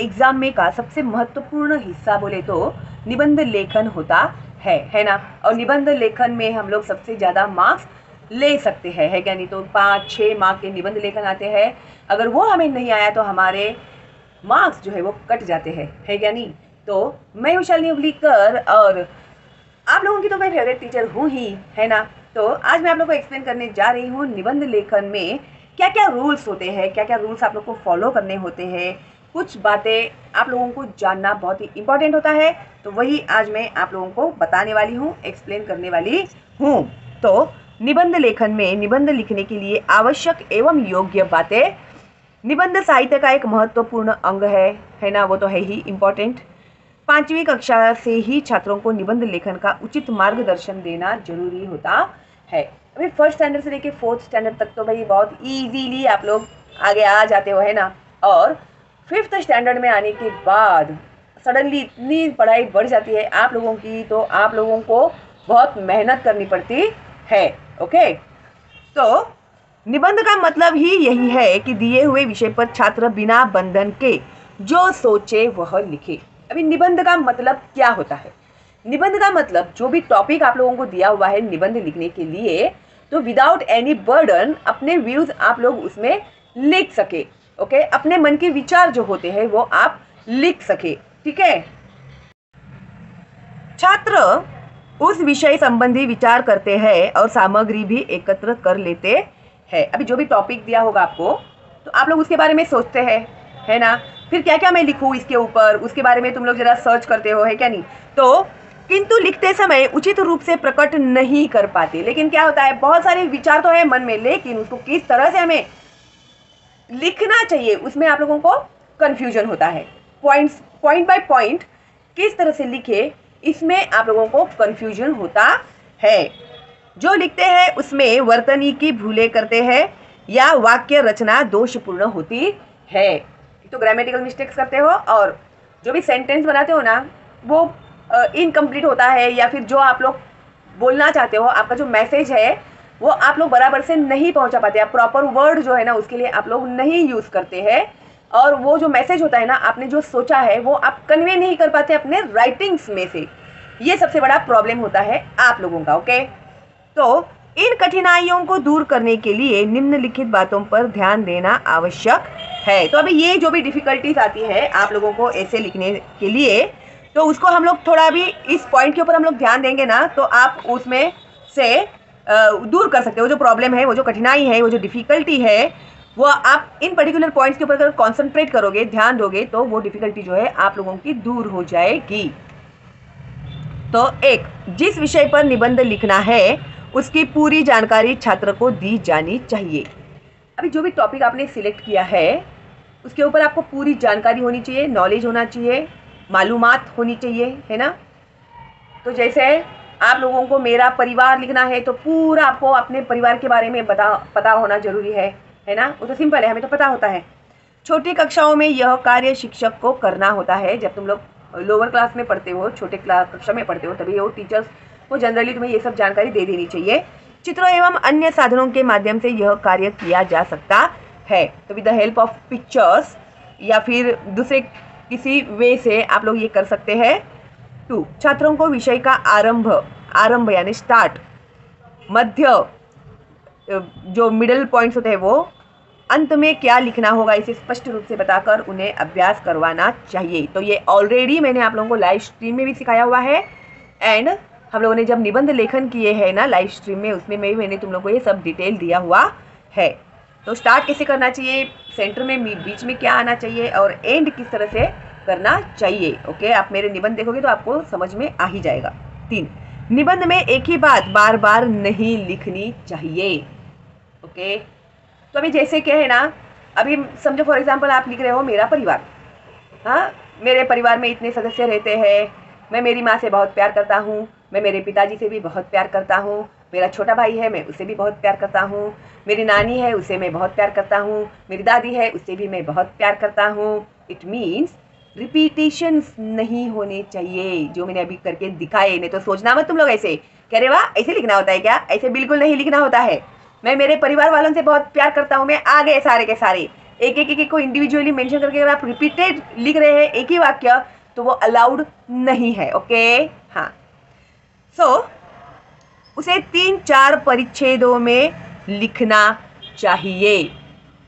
Exam में का सबसे महत्वपूर्ण हिस्सा बोले तो निबंध लेखन होता है है ना? और निबंध लेखन में हम लोग सबसे ज़्यादा मार्क्स ले सकते हैं, है क्या नहीं? तो पाँच छः मार्क के निबंध लेखन आते हैं। अगर वो हमें नहीं आया तो हमारे मार्क्स जो है वो कट जाते हैं, है क्या नहीं? तो मैं हूँ शालिनी उगलीकर और आप लोगों की तो मैं फेवरेट टीचर हूँ ही, है ना? तो आज मैं आप लोग को एक्सप्लेन करने जा रही हूँ निबंध लेखन में क्या क्या रूल्स होते हैं क्या क्या रूल्स आप लोग को फॉलो करने होते हैं कुछ बातें आप लोगों को जानना बहुत ही इम्पोर्टेंट होता है। तो वही आज मैं आप लोगों को बताने वाली हूँ एक्सप्लेन करने वाली हूँ। तो निबंध लेखन में निबंध लिखने के लिए आवश्यक एवं योग्य बातें। निबंध साहित्य का एक महत्वपूर्ण अंग है है ना? वो तो है ही इम्पोर्टेंट पांचवी कक्षा से ही छात्रों को निबंध लेखन का उचित मार्गदर्शन देना ज़रूरी होता है। अभी फ़र्स्ट स्टैंडर्ड से लेके फोर्थ स्टैंडर्ड तक तो भाई बहुत ईजीली आप लोग आगे आ जाते हो, है ना? और फिफ्थ स्टैंडर्ड में आने के बाद सडनली इतनी पढ़ाई बढ़ जाती है आप लोगों की तो आप लोगों को बहुत मेहनत करनी पड़ती है, ओके? तो निबंध का मतलब ही यही है कि दिए हुए विषय पर छात्र बिना बंधन के जो सोचे वह लिखे। अभी निबंध का मतलब क्या होता है? निबंध का मतलब जो भी टॉपिक आप लोगों को दिया हुआ है निबंध लिखने के लिए तो विदाउट एनी बर्डन अपने व्यूज़ आप लोग उसमें लिख सके। ओके? अपने मन के विचार जो होते हैं, वो आप लिख सके, ठीक है? छात्र उस विषय संबंधी विचार करते हैं और सामग्री भी एकत्र कर लेते हैं। अभी जो भी टॉपिक दिया होगा आपको तो आप लोग उसके बारे में सोचते हैं, है ना? फिर क्या क्या मैं लिखूँ इसके ऊपर? उसके बारे में तुम लोग जरा सर्च करते हो, है क्या नहीं? तो किंतु लिखते समय उचित रूप से प्रकट नहीं कर पाते। लेकिन क्या होता है, बहुत सारे विचार तो है मन में, लेकिन उसको किस तरह से हमें लिखना चाहिए, उसमें आप लोगों को कन्फ्यूज़न होता है। पॉइंट्स पॉइंट बाय पॉइंट किस तरह से लिखे, इसमें आप लोगों को कन्फ्यूज़न होता है। जो लिखते हैं, उसमें वर्तनी की भूले करते हैं या वाक्य रचना दोषपूर्ण होती है। तो ग्रामेटिकल मिस्टेक्स करते हो और जो भी सेंटेंस बनाते हो ना, वो इनकम्प्लीट होता है या फिर जो आप लोग बोलना चाहते हो, आपका जो मैसेज है वो आप लोग बराबर से नहीं पहुँचा पाते। आप प्रॉपर वर्ड जो है ना, उसके लिए आप लोग नहीं यूज़ करते हैं। और वो जो मैसेज होता है ना, आपने जो सोचा है, वो आप कन्वे नहीं कर पाते अपने राइटिंग्स में से। ये सबसे बड़ा प्रॉब्लम होता है आप लोगों का ओके तो इन कठिनाइयों को दूर करने के लिए निम्नलिखित बातों पर ध्यान देना आवश्यक है। तो अभी ये जो भी डिफ़िकल्टीज आती है आप लोगों को ऐसे लिखने के लिए तो उसको हम लोग थोड़ा भी इस पॉइंट के ऊपर हम लोग ध्यान देंगे ना तो आप उसमें से दूर कर सकते हो। जो प्रॉब्लम है, वो जो कठिनाई है, वो जो डिफ़िकल्टी है, वो आप इन पर्टिकुलर पॉइंट्स के ऊपर अगर कॉन्सेंट्रेट करोगे, ध्यान दोगे तो वो डिफ़िकल्टी जो है आप लोगों की दूर हो जाएगी। तो एक, जिस विषय पर निबंध लिखना है, उसकी पूरी जानकारी छात्र को दी जानी चाहिए। अभी जो भी टॉपिक आपने सिलेक्ट किया है, उसके ऊपर आपको पूरी जानकारी होनी चाहिए नॉलेज होना चाहिए, मालूमात होनी चाहिए, है ना? तो जैसे आप लोगों को मेरा परिवार लिखना है तो पूरा आपको अपने परिवार के बारे में बता, पता होना ज़रूरी है है ना? वो तो सिंपल है, हमें तो पता होता है। छोटी कक्षाओं में यह कार्य शिक्षक को करना होता है, जब तुम लोग लोअर क्लास में पढ़ते हो, छोटे कक्षा में पढ़ते हो, तभी वो टीचर्स को जनरली तुम्हें ये सब जानकारी दे देनी चाहिए। चित्रों एवं अन्य साधनों के माध्यम से यह कार्य किया जा सकता है। तो with the help of pictures या फिर दूसरे किसी वे से आप लोग ये कर सकते हैं। टू छात्रों को विषय का आरंभ आरंभ यानी स्टार्ट मध्य जो मिडल पॉइंट्स होते हैं वो, अंत में क्या लिखना होगा इसे स्पष्ट रूप से बताकर उन्हें अभ्यास करवाना चाहिए। तो ये ऑलरेडी मैंने आप लोगों को लाइव स्ट्रीम में भी सिखाया हुआ है। एंड हम लोगों ने जब निबंध लेखन किए हैं ना लाइव स्ट्रीम में, उसमें मैं मैंने तुम लोग को ये सब डिटेल दिया हुआ है। तो स्टार्ट कैसे करना चाहिए? सेंटर में, बीच में क्या आना चाहिए? और एंड किस तरह से करना चाहिए, ओके? आप मेरे निबंध देखोगे तो आपको समझ में आ ही जाएगा। तीन, निबंध में एक ही बात बार बार नहीं लिखनी चाहिए, ओके? तो अभी जैसे क्या है ना, अभी समझो फॉर एग्जांपल आप लिख रहे हो मेरा परिवार। हाँ? मेरे परिवार में इतने सदस्य रहते हैं, मैं मेरी माँ से बहुत प्यार करता हूँ, मैं मेरे पिताजी से भी बहुत प्यार करता हूँ, मेरा छोटा भाई है, मैं उसे भी बहुत प्यार करता हूँ, मेरी नानी है, उसे मैं बहुत प्यार करता हूँ, मेरी दादी है उससे भी मैं बहुत प्यार करता हूँ। इट मीन्स रिपीटेशन नहीं होने चाहिए जो मैंने अभी करके दिखाए नहीं तो सोचना मत तुम लोग ऐसे। कह रहे वाह ऐसे लिखना होता है क्या? ऐसे बिल्कुल नहीं लिखना होता है। मैं मेरे परिवार वालों से बहुत प्यार करता हूँ मैं आ गए सारे के सारे। एक एक एक को इंडिविजुअली मेंशन करके अगर आप रिपीटेड लिख रहे हैं एक ही वाक्य तो वो अलाउड नहीं है ओके हाँ। सो so, उसे तीन चार परिच्छेदों में लिखना चाहिए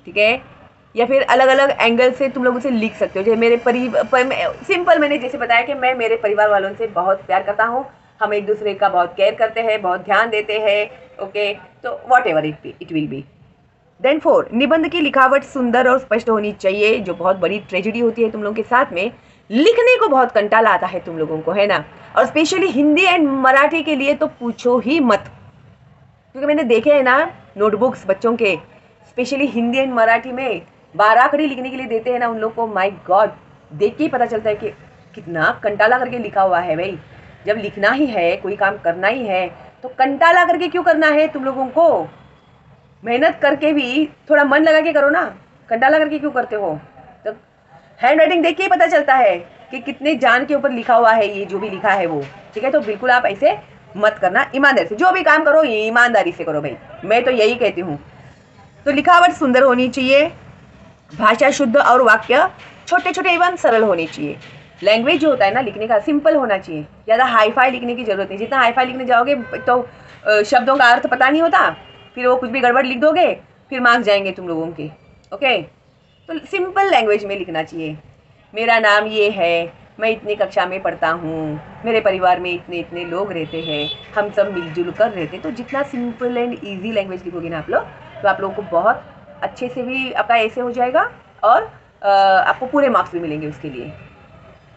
ठीक है? या फिर अलग अलग एंगल से तुम लोग उसे लिख सकते हो। जैसे मेरे परिवार सिंपल मैंने जैसे बताया कि मैं मेरे परिवार वालों से बहुत प्यार करता हूँ। हम एक दूसरे का बहुत केयर करते हैं, बहुत ध्यान देते हैं ओके तो whatever it it will be then for निबंध की लिखावट सुंदर और स्पष्ट होनी चाहिए, जो बहुत बड़ी ट्रेजिडी होती है तुम लोगों के साथ में। लिखने को बहुत कंटाल आता है तुम लोगों को, है ना? और स्पेशली हिंदी एंड मराठी के लिए तो पूछो ही मत। क्योंकि मैंने देखे हैं ना नोटबुक्स बच्चों के स्पेशली हिंदी एंड मराठी में बारह खड़ी लिखने के लिए देते हैं ना उन लोग को माई गॉड देख के ही पता चलता है कि कितना कंटाला करके लिखा हुआ है भाई। जब लिखना ही है, कोई काम करना ही है तो कंटाला करके क्यों करना है तुम लोगों को? मेहनत करके भी थोड़ा मन लगा के करो ना। कंटाला करके क्यों करते हो? तो हैंड राइटिंग देख के ही पता चलता है कि कितने जान के ऊपर लिखा हुआ है ये, जो भी लिखा है वो। ठीक है? तो बिल्कुल आप ऐसे मत करना, ईमानदारी से। जो भी काम करो, ईमानदारी से करो भाई। मैं तो यही कहती हूँ। तो लिखावट सुंदर होनी चाहिए। भाषा शुद्ध और वाक्य छोटे छोटे एवं सरल होने चाहिए। लैंग्वेज जो होता है ना, लिखने का सिंपल होना चाहिए। ज़्यादा हाई फाई लिखने की ज़रूरत नहीं। जितना हाई फाई लिखने जाओगे तो शब्दों का अर्थ पता नहीं होता। फिर वो कुछ भी गड़बड़ लिख दोगे, फिर मार्क्स जाएँगे तुम लोगों के। ओके? तो सिंपल लैंग्वेज में लिखना चाहिए। मेरा नाम ये है, मैं इतनी कक्षा में पढ़ता हूँ, मेरे परिवार में इतने इतने लोग रहते हैं, हम सब मिलजुल कर रहते हैं। तो जितना सिंपल एंड ईजी लैंग्वेज लिखोगे ना आप लोग तो आप लोगों को बहुत अच्छे से भी आपका ऐसे हो जाएगा और आपको पूरे मार्क्स भी मिलेंगे उसके लिए।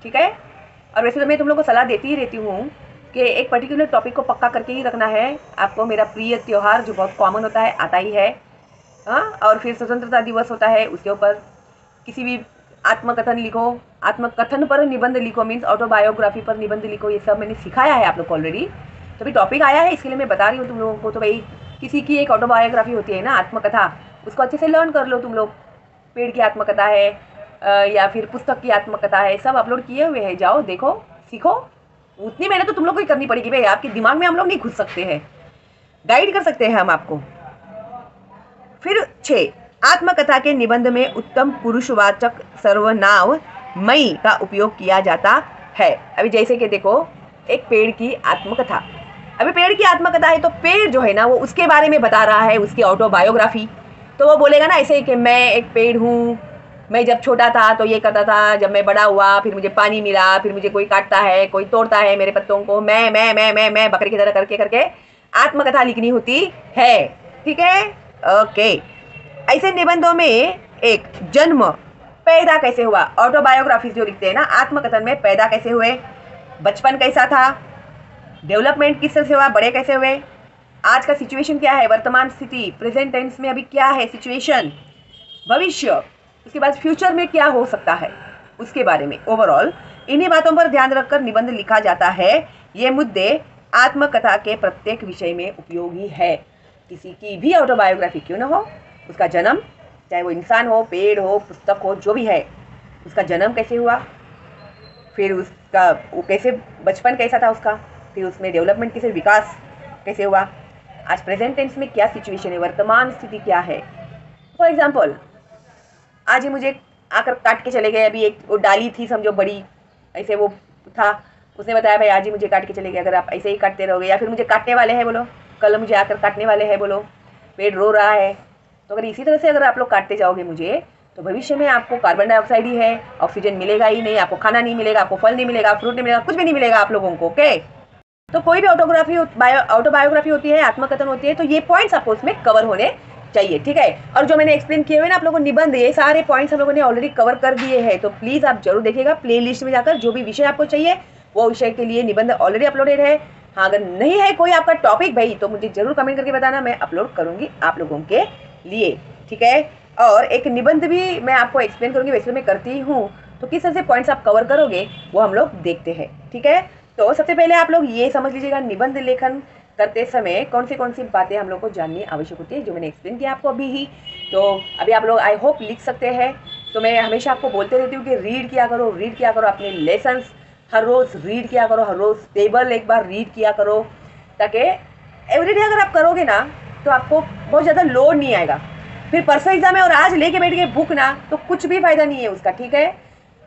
ठीक है? और वैसे तो मैं तुम लोग को सलाह देती ही रहती हूँ कि एक पर्टिकुलर टॉपिक को पक्का करके ही रखना है। आपको मेरा प्रिय त्यौहार जो बहुत कॉमन होता है, आता ही है। हाँ? और फिर स्वतंत्रता दिवस होता है, उसके ऊपर किसी भी आत्मकथन लिखो। आत्मकथन पर निबंध लिखो मीन्स ऑटोबायोग्राफी पर निबंध लिखो, ये सब मैंने सिखाया है आप लोग को ऑलरेडी तो भी टॉपिक आया है, इसके लिए मैं बता रही हूँ तुम लोगों को तो भाई किसी की एक ऑटोबायोग्राफी होती है ना, आत्मकथा उसको अच्छे से लर्न कर लो तुम लोग। पेड़ की आत्मकथा है या फिर पुस्तक की आत्मकथा है, सब अपलोड किए हुए हैं। जाओ, देखो, सीखो। उतनी मेहनत तो तुम लोग को ही करनी पड़ेगी भाई। आपके दिमाग में हम लोग नहीं घुस सकते हैं। गाइड कर सकते हैं हम आपको। फिर छ, आत्मकथा के निबंध में उत्तम पुरुषवाचक सर्वनाम मई का उपयोग किया जाता है। अभी जैसे कि देखो, एक पेड़ की आत्मकथा। अभी पेड़ की आत्मकथा है तो पेड़ जो है ना, वो उसके बारे में बता रहा है, उसकी ऑटोबायोग्राफी तो वो बोलेगा ना ऐसे ही कि मैं एक पेड़ हूँ, मैं जब छोटा था तो ये करता था, जब मैं बड़ा हुआ फिर मुझे पानी मिला, फिर मुझे कोई काटता है, कोई तोड़ता है मेरे पत्तों को, मैं मैं मैं मैं मैं, बकरी की तरह करके करके आत्मकथा लिखनी होती है। ठीक है? ओके। ऐसे निबंधों में एक जन्म पैदा कैसे हुआ? ऑटोबायोग्राफी जो लिखते हैं ना, आत्मकथन में पैदा कैसे हुए? बचपन कैसा था? डेवलपमेंट किस तरह से हुआ? बड़े कैसे हुए? आज का सिचुएशन क्या है? वर्तमान स्थिति प्रेजेंट टेंस में अभी क्या है सिचुएशन भविष्य, उसके बाद फ्यूचर में क्या हो सकता है? उसके बारे में ओवरऑल इन्हीं बातों पर ध्यान रखकर निबंध लिखा जाता है। ये मुद्दे आत्मकथा के प्रत्येक विषय में उपयोगी है। किसी की भी ऑटोबायोग्राफी क्यों ना हो, उसका जन्म, चाहे वो इंसान हो, पेड़ हो, पुस्तक हो, जो भी है, उसका जन्म कैसे हुआ? फिर उसका, वो कैसे, बचपन कैसा था उसका? फिर उसमें डेवलपमेंट कैसे, विकास कैसे हुआ? आज प्रेजेंट टेंस में क्या सिचुएशन है? वर्तमान स्थिति क्या है? फॉर एग्ज़ाम्पल आज ही मुझे आकर काट के चले गए। अभी एक वो डाली थी, समझो बड़ी, ऐसे वो था। उसने बताया, भाई, आज ही मुझे काट के चले गए। अगर आप ऐसे ही काटते रहोगे, या फिर मुझे काटने वाले हैं बोलो, कल मुझे आकर काटने वाले हैं बोलो पेड़ रो रहा है। तो अगर इसी तरह से अगर आप लोग काटते जाओगे मुझे तो भविष्य में आपको कार्बन डाइऑक्साइड ही है ऑक्सीजन मिलेगा ही नहीं, आपको खाना नहीं मिलेगा, आपको फल नहीं मिलेगा फ्रूट नहीं मिलेगा, कुछ भी नहीं मिलेगा आप लोगों को ओके तो कोई भी ऑटोग्राफी ऑटोबायोग्राफी होती है, आत्मकथन होती है तो ये पॉइंट्स आपको उसमें कवर होने चाहिए, ठीक है? और जो मैंने एक्सप्लेन किए हुए ना, आप लोगों को निबंध, ये सारे पॉइंट्स हम लोगों ने ऑलरेडी कवर कर दिए हैं तो प्लीज़ आप ज़रूर देखिएगा प्ले में जाकर जो भी विषय आपको चाहिए, वो विषय के लिए निबंध ऑलरेडी अपलोडेड है। हाँ अगर नहीं है कोई आपका टॉपिक भाई तो मुझे ज़रूर कमेंट करके बताना, मैं अपलोड करूँगी आप लोगों के लिए, ठीक है? और एक निबंध भी मैं आपको एक्सप्लेन करूँगी, वैसे मैं करती हूँ तो किस तरह से पॉइंट्स आप कवर करोगे, वो हम लोग देखते हैं, ठीक है? तो सबसे पहले आप लोग ये समझ लीजिएगा निबंध लेखन करते समय कौन सी कौन सी बातें हम लोग को जाननी आवश्यक होती है, जो मैंने एक्सप्लेन किया आपको अभी ही। तो अभी आप लोग आई होप लिख सकते हैं। तो मैं हमेशा आपको बोलते रहती हूँ कि रीड किया करो रीड किया करो अपने लेसन्स हर रोज़ रीड किया करो, हर रोज़ टेबल एक बार रीड किया करो, ताकि एवरीडे अगर आप करोगे ना तो आपको बहुत ज़्यादा लोड नहीं आएगा। फिर परसों एग्ज़ाम है और आज लेके बैठ गए बुक ना तो कुछ भी फ़ायदा नहीं है उसका, ठीक है?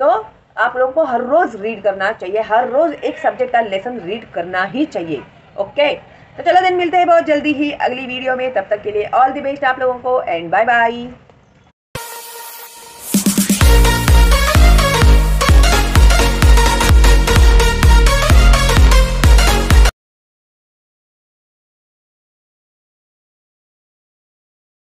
तो आप लोगों को हर रोज रीड करना चाहिए, हर रोज एक सब्जेक्ट का लेसन रीड करना ही चाहिए ओके तो चलो दिन मिलते हैं बहुत जल्दी ही अगली वीडियो में, तब तक के लिए ऑल द बेस्ट आप लोगों को एंड बाय बाय